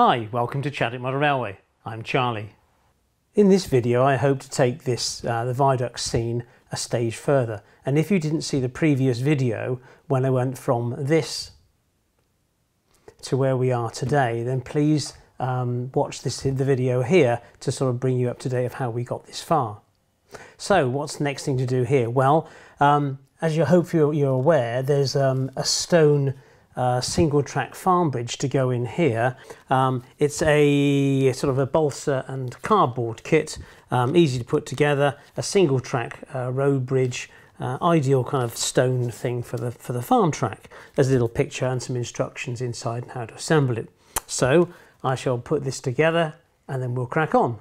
Hi, welcome to Chadwick Model Railway. I'm Charlie. In this video I hope to take this, uh, the viaduct scene a stage further and if you didn't see the previous video when I went from this to where we are today then please um, watch this the video here to sort of bring you up to date of how we got this far. So what's the next thing to do here? Well, um, as you hope you're, you're aware, there's um, a stone single track farm bridge to go in here. Um, it's a sort of a balsa and cardboard kit, um, easy to put together, a single track uh, road bridge, uh, ideal kind of stone thing for the, for the farm track. There's a little picture and some instructions inside how to assemble it. So I shall put this together and then we'll crack on.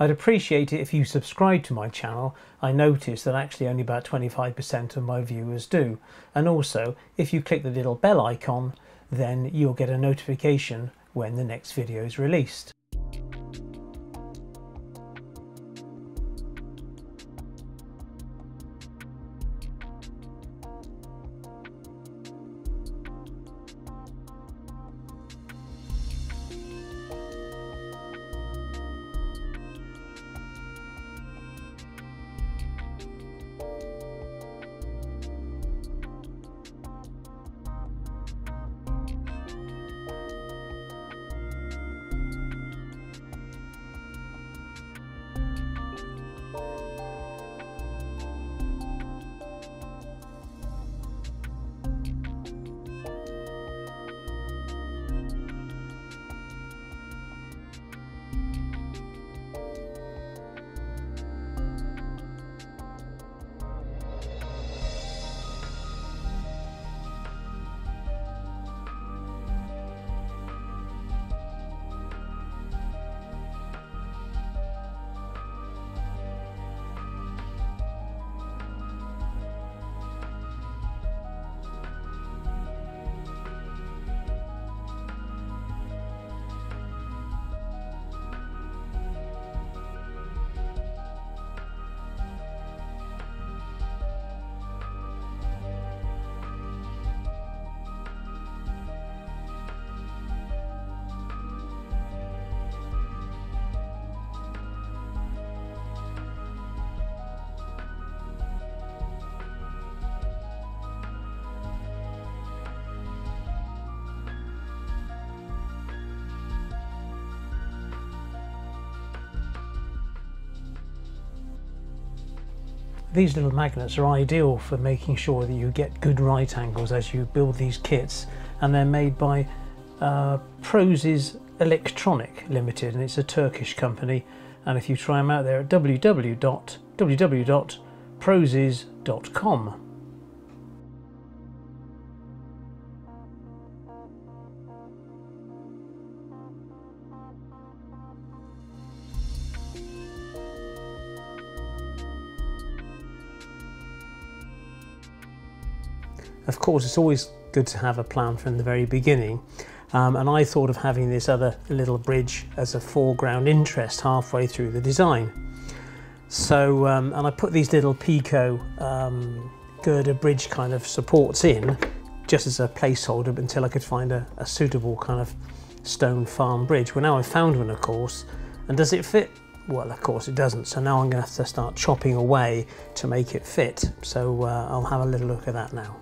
I'd appreciate it if you subscribe to my channel. I notice that actually only about 25% of my viewers do. And also, if you click the little bell icon, then you'll get a notification when the next video is released. These little magnets are ideal for making sure that you get good right angles as you build these kits and they're made by uh, Electronic Limited and it's a Turkish company. And if you try them out there at www.prozis.com Of course, it's always good to have a plan from the very beginning. Um, and I thought of having this other little bridge as a foreground interest halfway through the design. So, um, and I put these little Peco um, girder bridge kind of supports in just as a placeholder until I could find a, a suitable kind of stone farm bridge. Well, now I've found one, of course, and does it fit? Well, of course it doesn't. So now I'm going to have to start chopping away to make it fit. So uh, I'll have a little look at that now.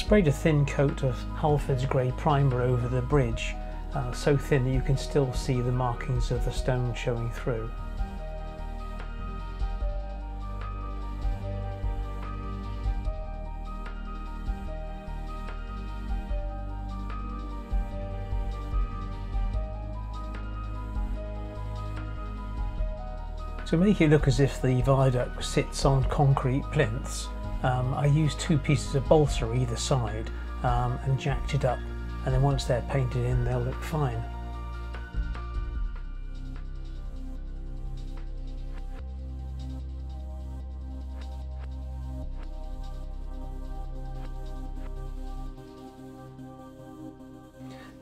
Sprayed a thin coat of Halfords grey primer over the bridge, uh, so thin that you can still see the markings of the stone showing through. To make it look as if the viaduct sits on concrete plinths, um, I used two pieces of balsa either side um, and jacked it up and then once they're painted in they'll look fine.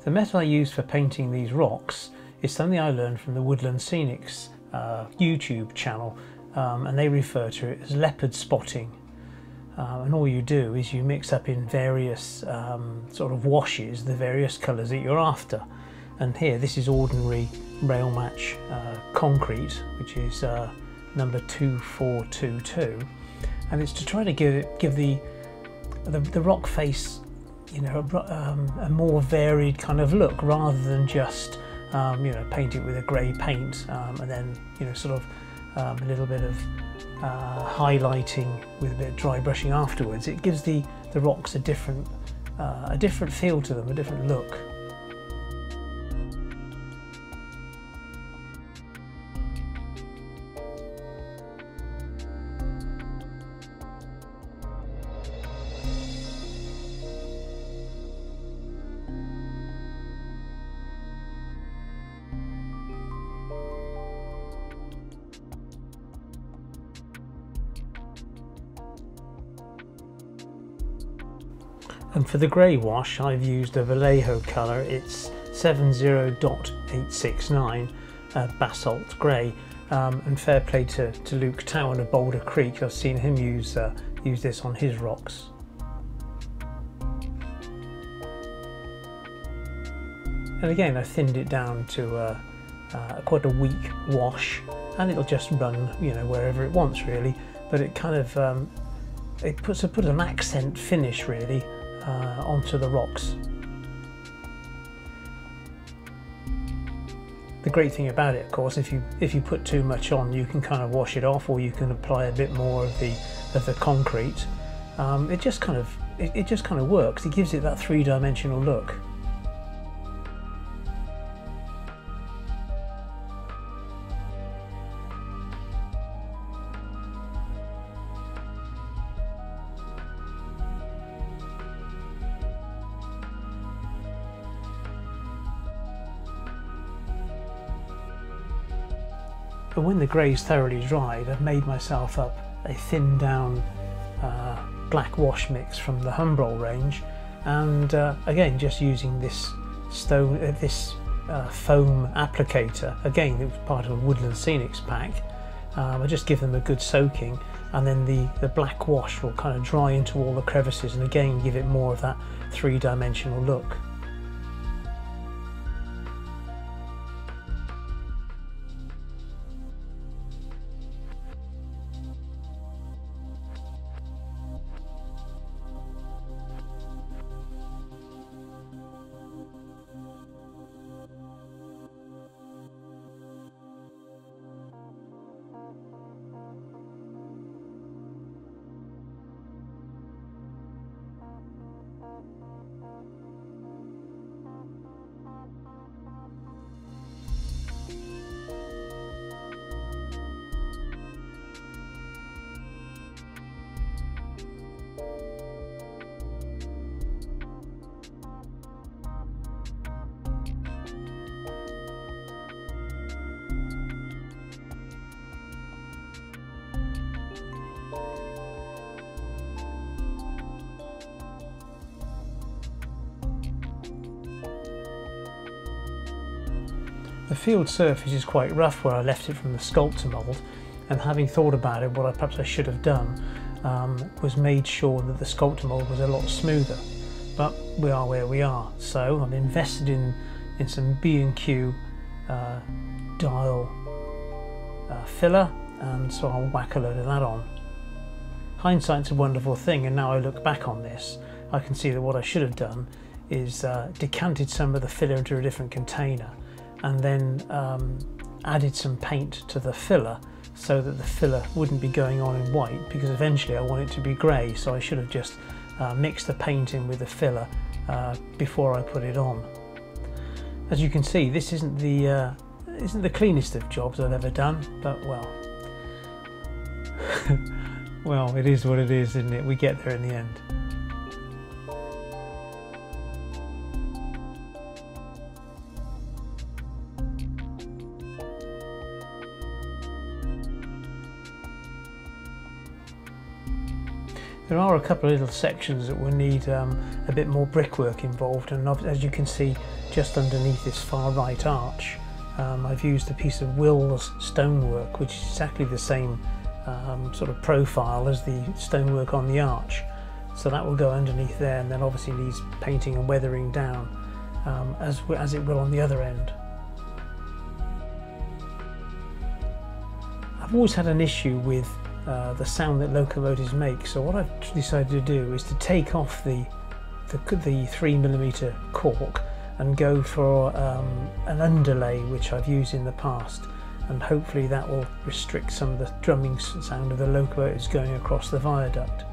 The method I use for painting these rocks is something I learned from the Woodland Scenics uh, YouTube channel um, and they refer to it as leopard spotting. Uh, and all you do is you mix up in various um, sort of washes the various colours that you're after. And here, this is ordinary Railmatch uh, concrete, which is uh, number 2422. And it's to try to give give the, the, the rock face, you know, a, um, a more varied kind of look rather than just um, you know, paint it with a grey paint um, and then, you know, sort of um, a little bit of uh, highlighting with a bit of dry brushing afterwards. It gives the, the rocks a different, uh, a different feel to them, a different look. For the grey wash, I've used a Vallejo colour. It's 70.869 uh, basalt grey. Um, and fair play to, to Luke Towan of Boulder Creek. I've seen him use uh, use this on his rocks. And again, I thinned it down to uh, uh, quite a weak wash, and it'll just run, you know, wherever it wants really. But it kind of um, it puts a put an accent finish really uh, onto the rocks. The great thing about it, of course, if you if you put too much on, you can kind of wash it off, or you can apply a bit more of the of the concrete. Um, it just kind of it, it just kind of works. It gives it that three-dimensional look. Grey's thoroughly dried, I've made myself up a thinned down uh, black wash mix from the Humbrol range, and uh, again just using this stone, uh, this uh, foam applicator. Again, it was part of a Woodland Scenics pack. Um, I just give them a good soaking, and then the the black wash will kind of dry into all the crevices, and again give it more of that three-dimensional look. The field surface is quite rough where I left it from the Sculptamold and having thought about it what I perhaps I should have done um, was made sure that the Sculptamold was a lot smoother. But we are where we are. So I'm invested in in some B&Q uh, dial uh, filler and so I'll whack a load of that on. Hindsight's a wonderful thing and now I look back on this I can see that what I should have done is uh, decanted some of the filler into a different container and then um, added some paint to the filler so that the filler wouldn't be going on in white because eventually I want it to be grey so I should have just uh, mixed the paint in with the filler uh, before I put it on. As you can see this isn't the uh, isn't the cleanest of jobs I've ever done but well well it is what it is isn't it we get there in the end. There are a couple of little sections that will need um, a bit more brickwork involved and as you can see just underneath this far right arch um, I've used a piece of Wills stonework which is exactly the same um, sort of profile as the stonework on the arch so that will go underneath there and then obviously needs painting and weathering down um, as, as it will on the other end. I've always had an issue with uh, the sound that locomotives make. So what I've decided to do is to take off the the, the three millimeter cork and go for um, an underlay which I've used in the past and hopefully that will restrict some of the drumming sound of the locomotives going across the viaduct.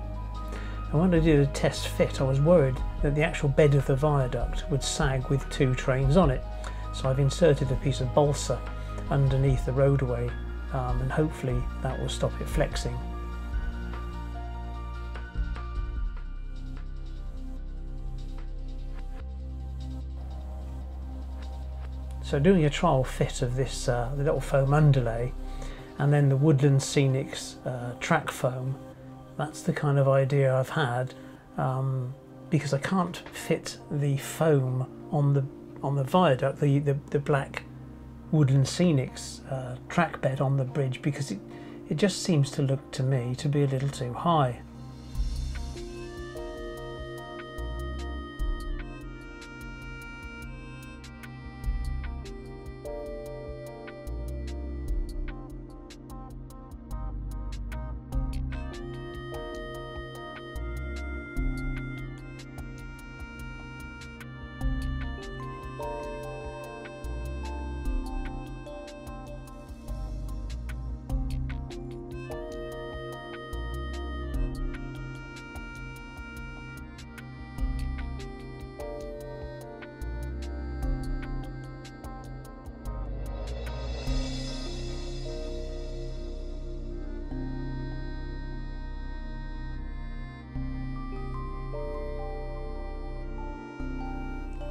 And when I did a test fit I was worried that the actual bed of the viaduct would sag with two trains on it so I've inserted a piece of balsa underneath the roadway um, and hopefully that will stop it flexing. So doing a trial fit of this uh, the little foam underlay and then the Woodland Scenics uh, track foam, that's the kind of idea I've had um, because I can't fit the foam on the on the viaduct, the, the, the black Woodland Scenics uh, track bed on the bridge because it, it just seems to look to me to be a little too high.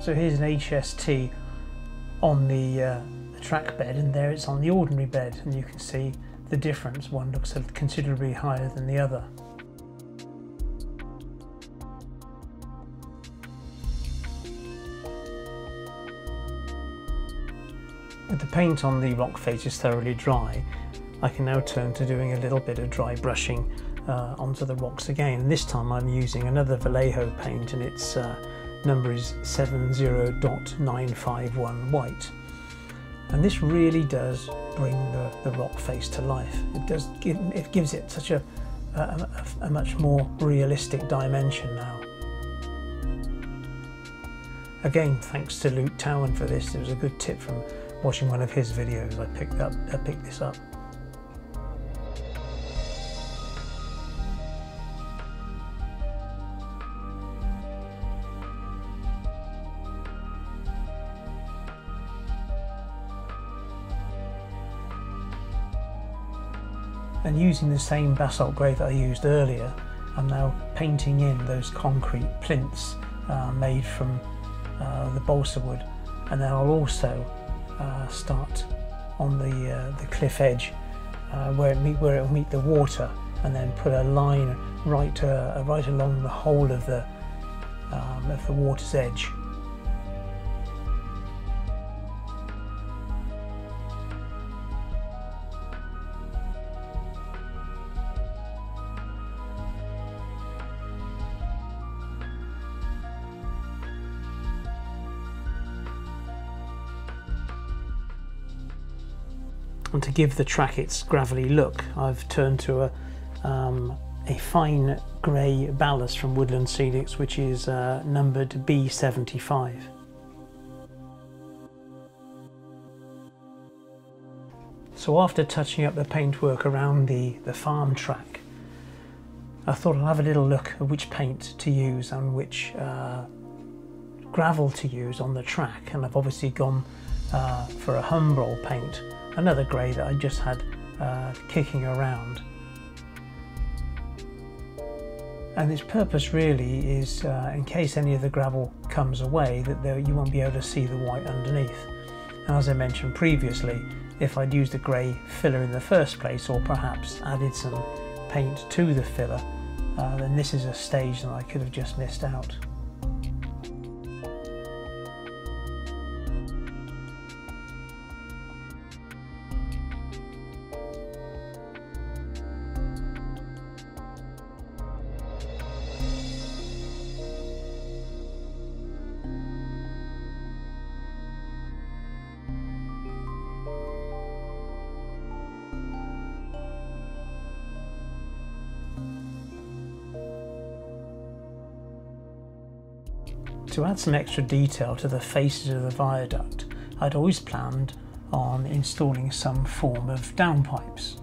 So here's an HST on the, uh, the track bed and there it's on the ordinary bed and you can see the difference. One looks considerably higher than the other. With the paint on the rock face is thoroughly dry, I can now turn to doing a little bit of dry brushing uh, onto the rocks again. And This time I'm using another Vallejo paint and it's uh, number is 70.951 white. And this really does bring the, the rock face to life. It does give, it gives it such a, a, a much more realistic dimension now. Again, thanks to Luke Towan for this. It was a good tip from watching one of his videos. I picked up, I picked this up. And using the same basalt grey that I used earlier I'm now painting in those concrete plinths uh, made from uh, the balsa wood. And then I'll also uh, start on the uh, the cliff edge uh, where it meet where it will meet the water and then put a line right uh, right along the whole of the um, of the water's edge to give the track its gravelly look, I've turned to a, um, a fine grey ballast from Woodland Scenics which is uh, numbered B75. So after touching up the paintwork around the, the farm track, I thought I'll have a little look at which paint to use and which uh, gravel to use on the track. And I've obviously gone uh, for a Humbrol paint, another grey that I just had uh, kicking around. And its purpose really is uh, in case any of the gravel comes away that there, you won't be able to see the white underneath. And as I mentioned previously, if I'd used a grey filler in the first place or perhaps added some paint to the filler, uh, then this is a stage that I could have just missed out. To add some extra detail to the faces of the viaduct, I'd always planned on installing some form of downpipes.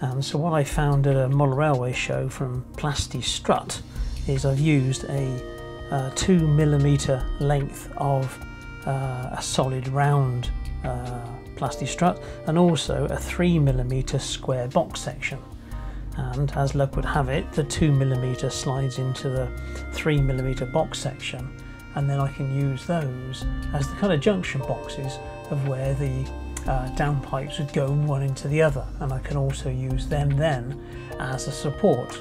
And so what I found at a model railway show from Plasti Strut is I've used a, uh, two millimeter length of uh, a solid round uh, Plasti Strut and also a three millimeter square box section and as luck would have it the 2mm slides into the 3mm box section and then I can use those as the kind of junction boxes of where the uh, downpipes would go one into the other and I can also use them then as a support.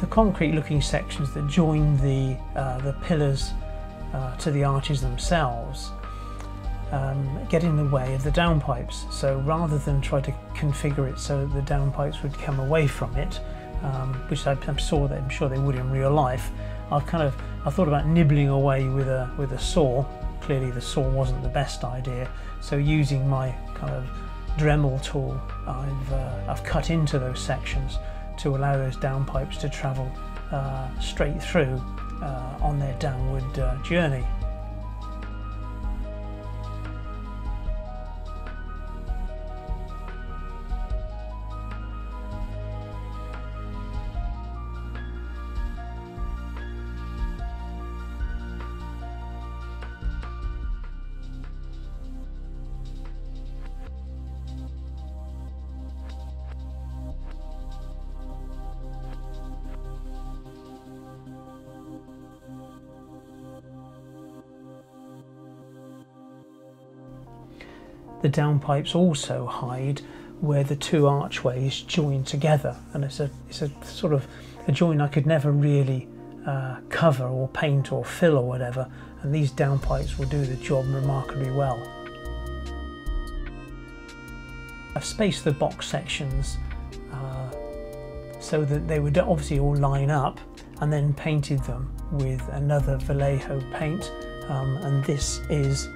The concrete looking sections that join the, uh, the pillars uh, to the arches themselves um, get in the way of the downpipes. So rather than try to configure it so the downpipes would come away from it, um, which I, am sure that I'm sure they would in real life, I've kind of I thought about nibbling away with a with a saw. Clearly, the saw wasn't the best idea. So using my kind of Dremel tool, I've uh, I've cut into those sections to allow those downpipes to travel uh, straight through on their downward uh, journey. The downpipes also hide where the two archways join together. And it's a, it's a sort of a join I could never really uh, cover or paint or fill or whatever. And these downpipes will do the job remarkably well. I've spaced the box sections uh, so that they would obviously all line up and then painted them with another Vallejo paint um, and this is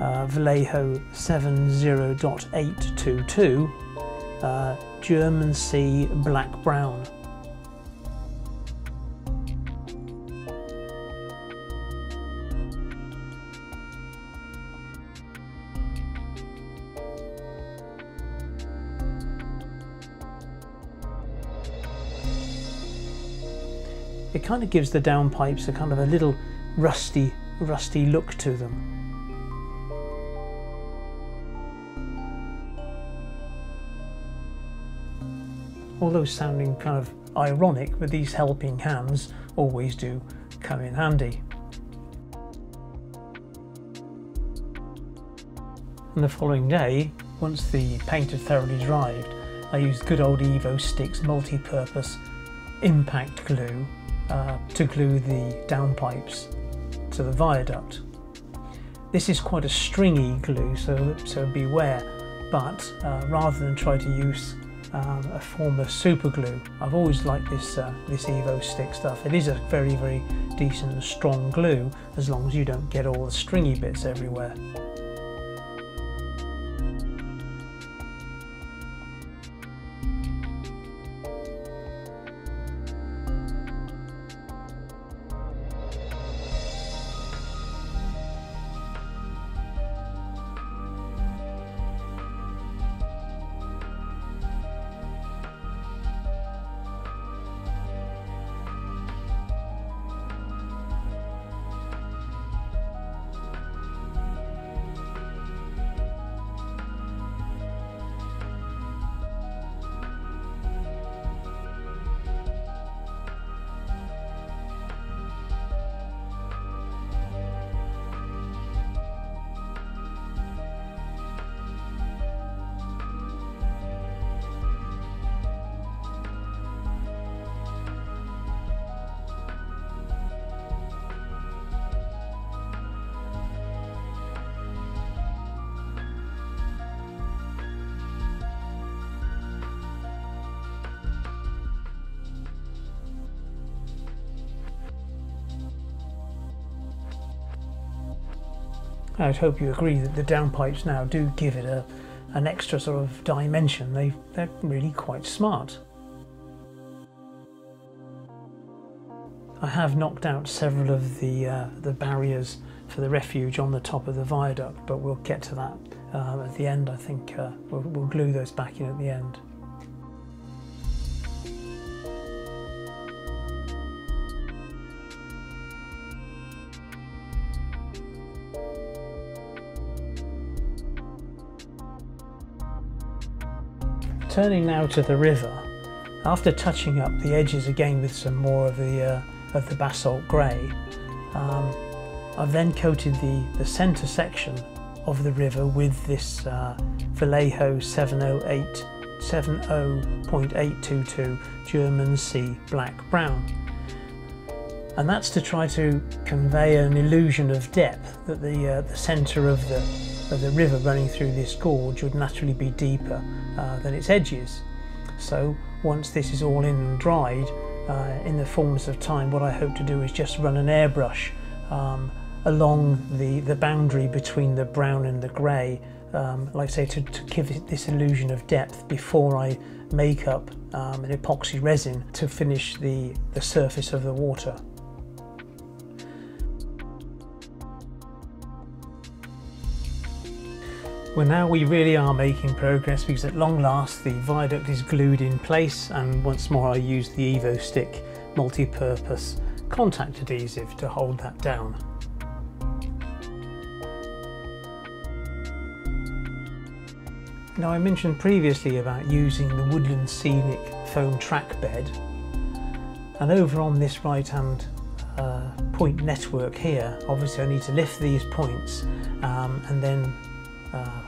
uh, Vallejo 70.822 uh, German Sea Black Brown. It kind of gives the downpipes a kind of a little rusty, rusty look to them. although sounding kind of ironic, but these helping hands always do come in handy. And the following day, once the paint had thoroughly dried, I used good old Evo Sticks multi-purpose impact glue uh, to glue the downpipes to the viaduct. This is quite a stringy glue, so, so beware, but uh, rather than try to use um, a form of super glue. I've always liked this, uh, this Evo-Stik stuff. It is a very, very decent and strong glue as long as you don't get all the stringy bits everywhere. I'd hope you agree that the downpipes now do give it a, an extra sort of dimension. They, they're really quite smart. I have knocked out several of the, uh, the barriers for the refuge on the top of the viaduct, but we'll get to that uh, at the end. I think uh, we'll, we'll glue those back in at the end. Turning now to the river, after touching up the edges again with some more of the, uh, of the basalt grey, um, I've then coated the, the centre section of the river with this uh, Vallejo 708 70.822 German Sea black brown. And that's to try to convey an illusion of depth that the, uh, the centre of the of the river running through this gorge would naturally be deeper uh, than its edges. So once this is all in and dried, uh, in the fullness of time, what I hope to do is just run an airbrush um, along the, the boundary between the brown and the grey, um, like I say, to, to give this illusion of depth before I make up um, an epoxy resin to finish the, the surface of the water. Well now we really are making progress because at long last the viaduct is glued in place and once more I use the Evo-Stik multi-purpose contact adhesive to hold that down. Now I mentioned previously about using the Woodland Scenic foam track bed and over on this right hand uh, point network here obviously I need to lift these points um, and then uh,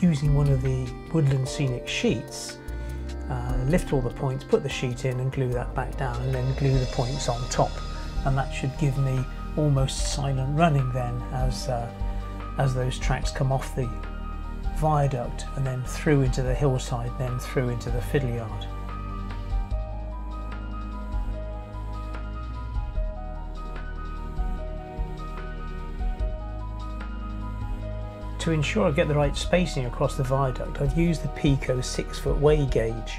using one of the woodland scenic sheets, uh, lift all the points, put the sheet in and glue that back down and then glue the points on top. And that should give me almost silent running then as, uh, as those tracks come off the viaduct and then through into the hillside, then through into the fiddle yard. To ensure I get the right spacing across the viaduct, I've used the Peco 6 foot way gauge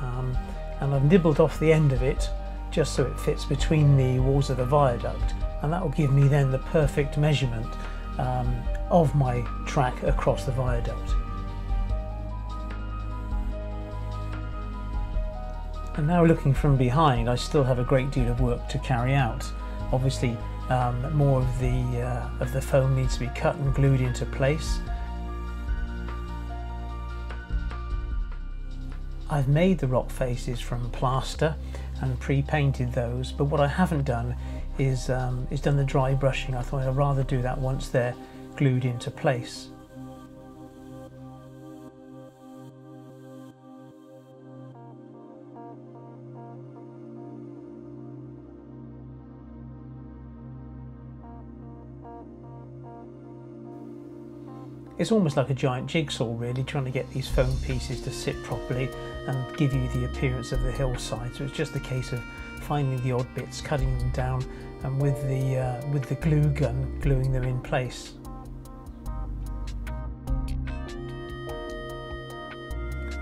um, and I've nibbled off the end of it just so it fits between the walls of the viaduct and that will give me then the perfect measurement um, of my track across the viaduct. And now looking from behind I still have a great deal of work to carry out. Obviously um, more of the, uh, of the foam needs to be cut and glued into place. I've made the rock faces from plaster and pre-painted those, but what I haven't done is, um, is done the dry brushing. I thought I'd rather do that once they're glued into place. It's almost like a giant jigsaw really, trying to get these foam pieces to sit properly and give you the appearance of the hillside. So it's just a case of finding the odd bits, cutting them down and with the, uh, with the glue gun gluing them in place.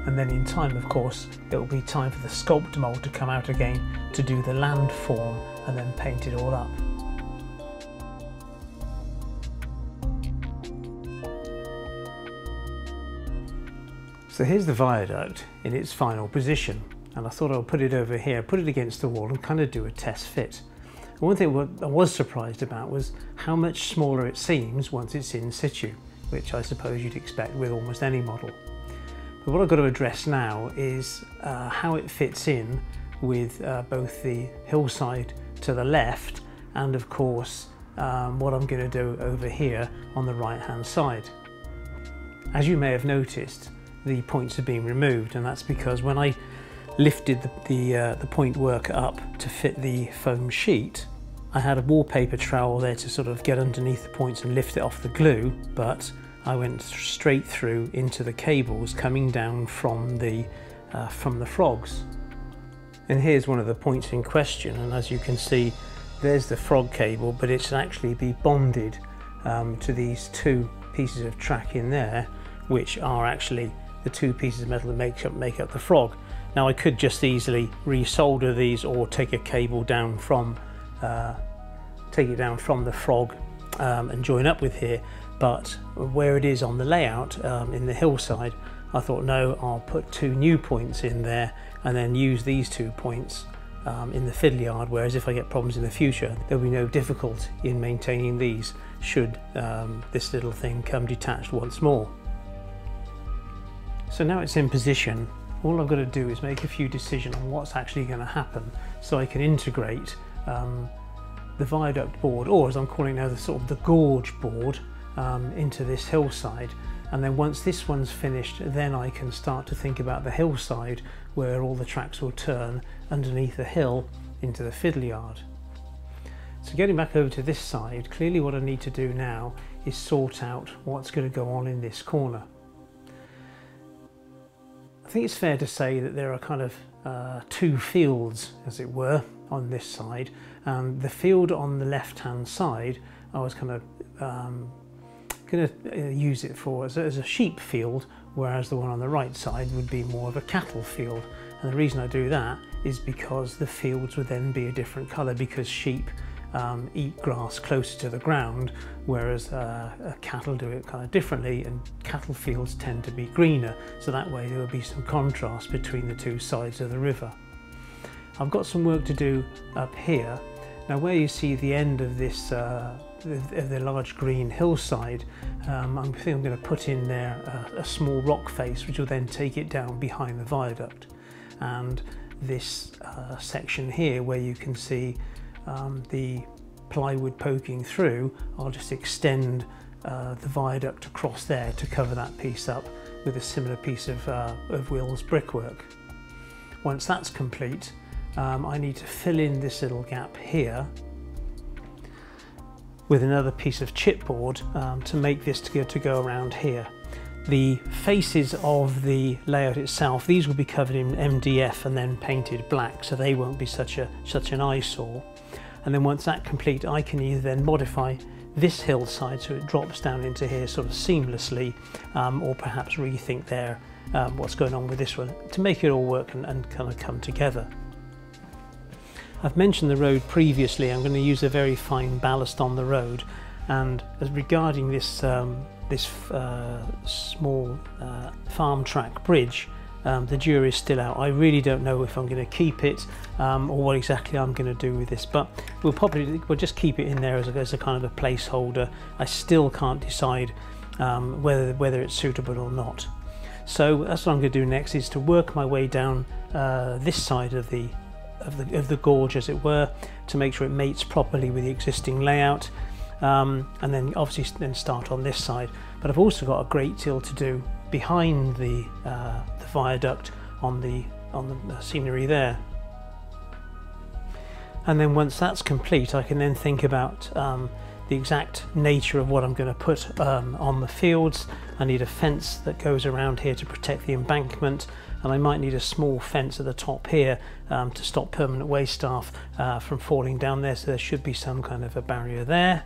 and then in time of course it will be time for the Sculptamold to come out again to do the landform and then paint it all up. So here's the viaduct in its final position and I thought I'll put it over here, put it against the wall and kind of do a test fit. And one thing I was surprised about was how much smaller it seems once it's in situ, which I suppose you'd expect with almost any model. But what I've got to address now is uh, how it fits in with uh, both the hillside to the left and of course um, what I'm going to do over here on the right hand side. As you may have noticed the points have been removed and that's because when I lifted the, the, uh, the point work up to fit the foam sheet I had a wallpaper trowel there to sort of get underneath the points and lift it off the glue but I went straight through into the cables coming down from the, uh, from the frogs. And here's one of the points in question and as you can see there's the frog cable but it's actually be bonded um, to these two pieces of track in there which are actually the two pieces of metal that make up, make up the frog. Now I could just easily resolder these or take a cable down from uh, take it down from the frog um, and join up with here but where it is on the layout um, in the hillside I thought no I'll put two new points in there and then use these two points um, in the fiddle yard whereas if I get problems in the future there'll be no difficulty in maintaining these should um, this little thing come detached once more. So now it's in position all I've got to do is make a few decisions on what's actually going to happen so I can integrate um, the viaduct board or as I'm calling now the sort of the gorge board um, into this hillside and then once this one's finished then I can start to think about the hillside where all the tracks will turn underneath the hill into the fiddle yard. So getting back over to this side, clearly what I need to do now is sort out what's going to go on in this corner. I think it's fair to say that there are kind of uh, two fields, as it were, on this side. Um, the field on the left hand side, I was kind of um, going to uh, use it for as a, as a sheep field, whereas the one on the right side would be more of a cattle field. And the reason I do that is because the fields would then be a different colour because sheep um, eat grass closer to the ground, whereas uh, cattle do it kind of differently, and cattle fields tend to be greener, so that way there will be some contrast between the two sides of the river. I've got some work to do up here. Now where you see the end of this uh, the, the large green hillside, um, I think I'm going to put in there a, a, small rock face which will then take it down behind the viaduct. And this uh, section here where you can see um, the plywood poking through, I'll just extend uh, the viaduct across there to cover that piece up with a similar piece of, uh, of Wills brickwork. Once that's complete, um, I need to fill in this little gap here with another piece of chipboard um, to make this to go, to go around here. The faces of the layout itself, these will be covered in MDF and then painted black, so they won't be such, a, such an eyesore. And then once that's complete, I can either then modify this hillside so it drops down into here sort of seamlessly, um, or perhaps rethink there um, what's going on with this one to make it all work and, and kind of come together. I've mentioned the road previously, I'm going to use a very fine ballast on the road and as regarding this, um, this uh, small uh, farm track bridge, um, the is still out. I really don't know if I'm going to keep it um, or what exactly I'm going to do with this, but we'll probably we'll just keep it in there as a, as a kind of a placeholder. I still can't decide um, whether whether it's suitable or not. So that's what I'm going to do next is to work my way down uh, this side of the of the, of the gorge as it were to make sure it mates properly with the existing layout um, and then obviously then start on this side but I've also got a great deal to do behind the, uh, the viaduct on the on the scenery there and then once that's complete I can then think about um, the exact nature of what I'm going to put um, on the fields. I need a fence that goes around here to protect the embankment and I might need a small fence at the top here um, to stop permanent waste staff uh, from falling down there so there should be some kind of a barrier there.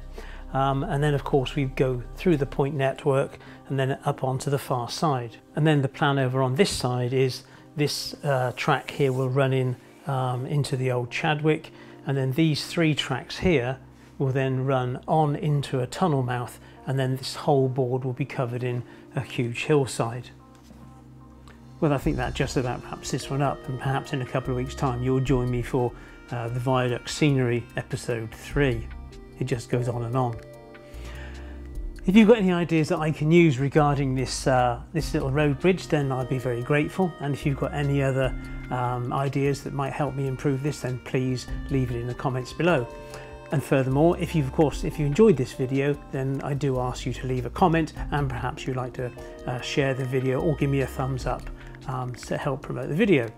Um, and then of course we go through the point network and then up onto the far side. And then the plan over on this side is this uh, track here will run in um, into the old Chadwick and then these three tracks here will then run on into a tunnel mouth and then this whole board will be covered in a huge hillside. Well, I think that just about wraps this one up and perhaps in a couple of weeks time you'll join me for uh, the Viaduct Scenery episode 3. It just goes on and on. If you've got any ideas that I can use regarding this, uh, this little road bridge, then I'd be very grateful. And if you've got any other um, ideas that might help me improve this, then please leave it in the comments below. And furthermore, if you've, of course, if you enjoyed this video, then I do ask you to leave a comment and perhaps you'd like to uh, share the video or give me a thumbs up um, to help promote the video.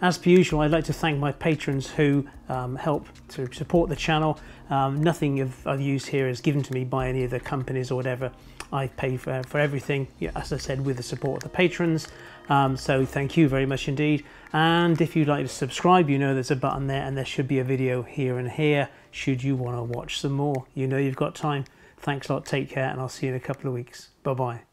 As per usual, I'd like to thank my patrons who um, help to support the channel. Um, nothing of, I've used here is given to me by any of the companies or whatever. I pay for, for everything, as I said, with the support of the patrons. Um, so thank you very much indeed. And if you'd like to subscribe, you know there's a button there and there should be a video here and here should you want to watch some more. You know you've got time. Thanks a lot, take care, and I'll see you in a couple of weeks. Bye-bye.